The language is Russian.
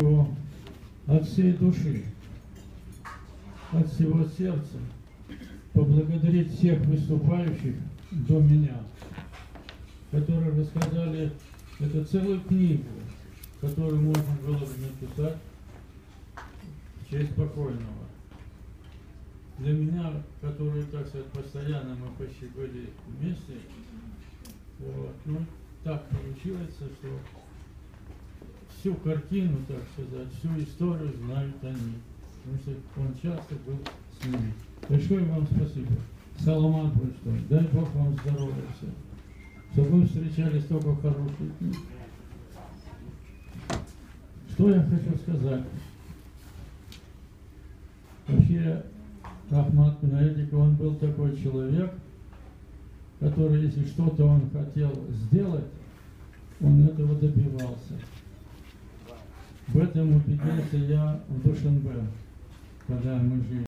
его от всей души, от всего сердца поблагодарить всех выступающих до меня, которые рассказали эту целую книгу, которую можно было бы написать в честь покойного. Для меня, который, так сказать, постоянно мы почти были вместе, вот, ну, так получилось, что всю картину, так сказать, всю историю знают они. Потому что он часто был с ними. Большое вам спасибо. Соломан Пульстой, дай Бог вам здоровья все. Чтобы вы встречали столько хороших книг. Что я хочу сказать? Вообще, Ахмад Кунаедик, он был такой человек, который, если что-то он хотел сделать, он этого добивался. В этом убедился я в Душанбе, когда мы жили.